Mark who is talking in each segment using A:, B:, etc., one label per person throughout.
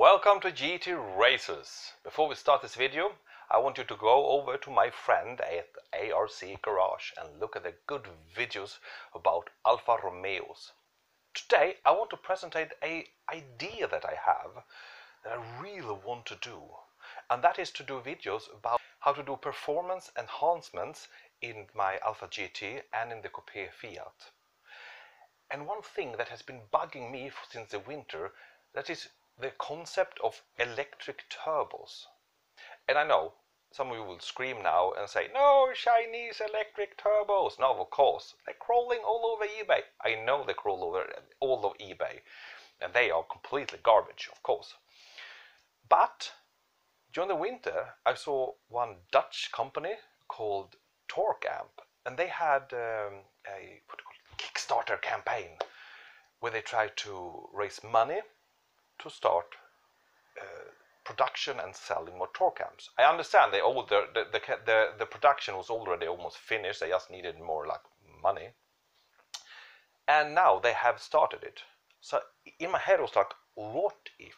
A: Welcome to GT Racers. Before we start this video, I want you to go over to my friend at ARC Garage and look at the good videos about Alfa Romeos. Today I want to present a idea that I have that I really want to do and that is to do videos about how to do performance enhancements in my Alfa GT and in the Coupe Fiat. And one thing that has been bugging me since the winter that is the concept of electric turbos. And I know some of you will scream now and say, no, Chinese electric turbos. No, of course, they're crawling all over eBay. I know they crawl over all over eBay. And they are completely garbage, of course. But during the winter, I saw one Dutch company called Torqamp. And they had um, a Kickstarter campaign where they tried to raise money to start uh, production and selling more Torqamps. I understand they all the, the, the, the, production was already almost finished. They just needed more like money. And now they have started it. So in my head it was like, what if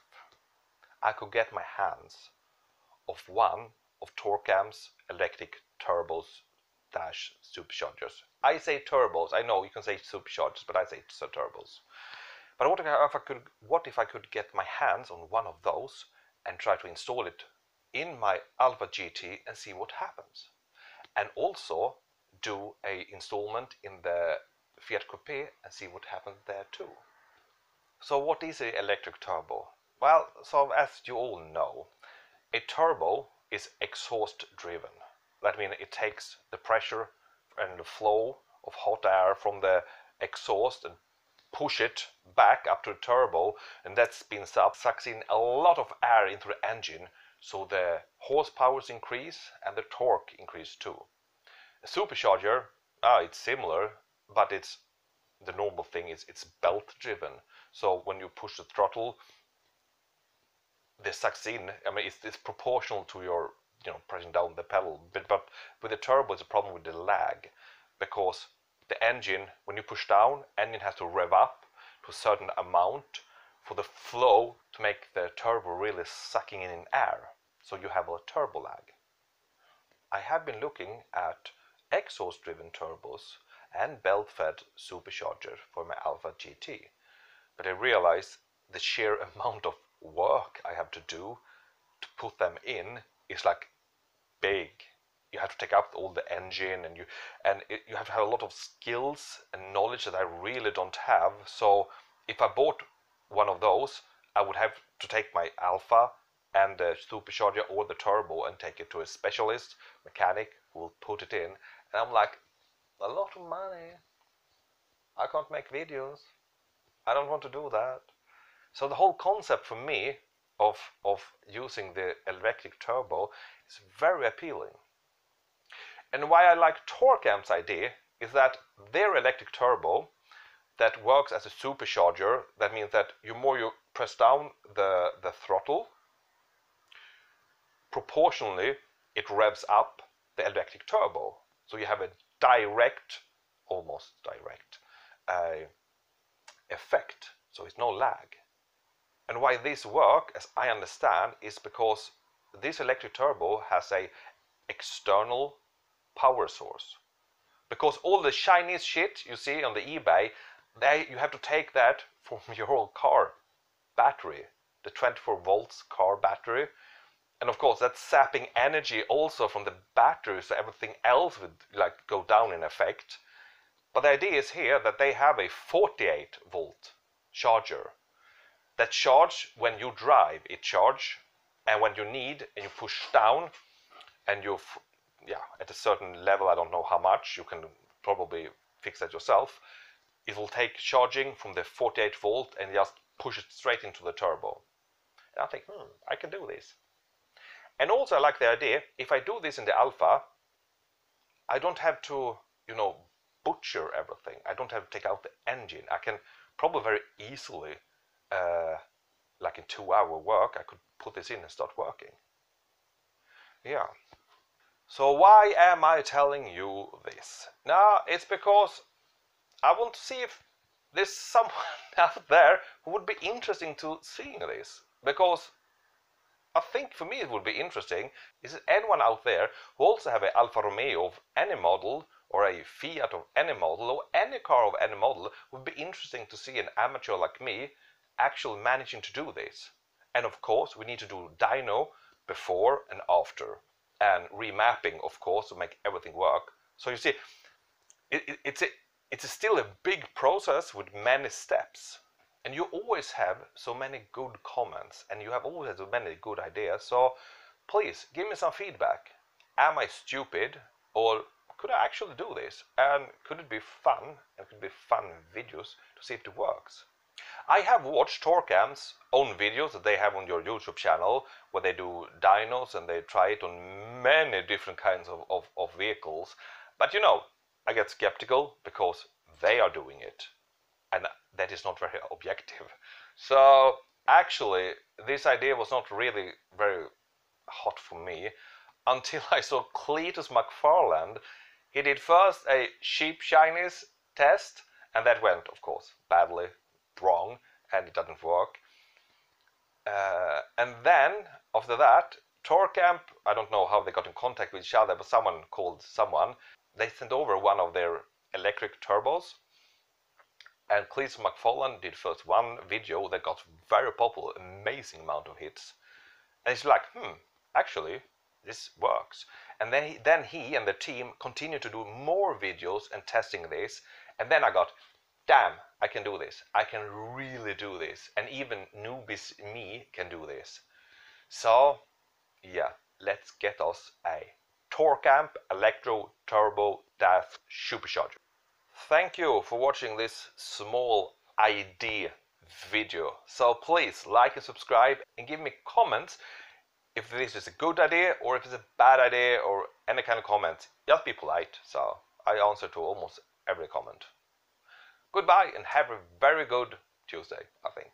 A: I could get my hands of one of Torqamp's electric turbos dash superchargers. I say turbos. I know you can say superchargers, but I say turbos. But what if I could, what if I could get my hands on one of those and try to install it in my Alfa GT and see what happens? And also do a installment in the Fiat Coupe and see what happens there too. So what is an electric turbo? Well, so as you all know, a turbo is exhaust driven. That means it takes the pressure and the flow of hot air from the exhaust and push it back up to the turbo and that spins up, sucks in a lot of air into the engine so the horsepowers increase and the torque increase too. A supercharger, ah, it's similar, but it's the normal thing is it's belt driven. So when you push the throttle, this sucks in. I mean, it's, it's proportional to your you know pressing down the pedal. But, but with the turbo, it's a problem with the lag because the engine, when you push down, engine has to rev up to a certain amount for the flow to make the turbo really sucking in air. So you have a turbo lag. I have been looking at exhaust driven turbos and belt fed supercharger for my Alfa GT. But I realize the sheer amount of work I have to do to put them in is like big you have to take up all the engine and you and it, you have to have a lot of skills and knowledge that I really don't have. So if I bought one of those, I would have to take my Alfa and the supercharger or the turbo and take it to a specialist mechanic who will put it in. And I'm like, a lot of money. I can't make videos. I don't want to do that. So the whole concept for me of of using the electric turbo is very appealing. And why I like Torqamp's idea is that their electric turbo that works as a supercharger, that means that the more you press down the, the throttle, proportionally it revs up the electric turbo. So you have a direct, almost direct, uh, effect. So it's no lag. And why this work, as I understand, is because this electric turbo has a external power source. Because all the Chinese shit you see on the eBay, they, you have to take that from your whole car battery, the 24 volts car battery. And of course, that's sapping energy also from the battery, so everything else would like go down in effect. But the idea is here that they have a 48 volt charger that charge when you drive, it charge, and when you need and you push down and you yeah, at a certain level, I don't know how much, you can probably fix that yourself. It will take charging from the 48 volt and just push it straight into the turbo. And I think, hmm, I can do this. And also I like the idea, if I do this in the Alfa, I don't have to, you know, butcher everything. I don't have to take out the engine. I can probably very easily, uh, like in two hour work, I could put this in and start working. Yeah. So why am I telling you this? Now, it's because I want to see if there's someone out there who would be interesting to seeing this because I think for me it would be interesting is there anyone out there who also have an Alfa Romeo of any model or a Fiat of any model or any car of any model would be interesting to see an amateur like me actually managing to do this. And of course we need to do dyno before and after and remapping of course to make everything work. So you see it, it, it's a it's still a big process with many steps. And you always have so many good comments and you have always so many good ideas. So please give me some feedback. Am I stupid or could I actually do this? And could it be fun? And could it be fun videos to see if it works? I have watched Torqamp's own videos that they have on your YouTube channel where they do dynos and they try it on many different kinds of, of, of vehicles. But you know, I get skeptical because they are doing it. And that is not very objective. So actually, this idea was not really very hot for me until I saw Cleetus McFarland. He did first a cheap Chinese test, and that went, of course, badly wrong, and it doesn't work. Uh, and then, after that, Torqamp, I don't know how they got in contact with each other, but someone called someone they sent over one of their electric turbos and Cleetus McFarland did first one video that got very popular, amazing amount of hits. And it's like, hmm, actually, this works. And then he, then he and the team continued to do more videos and testing this. And then I got, damn, I can do this. I can really do this. And even newbies me can do this. So, yeah, let's get us a Torqamp Electro Turbo DAF Supercharger. Thank you for watching this small idea video. So please like and subscribe and give me comments if this is a good idea or if it's a bad idea or any kind of comment. Just be polite. So I answer to almost every comment. Goodbye and have a very good Tuesday, I think.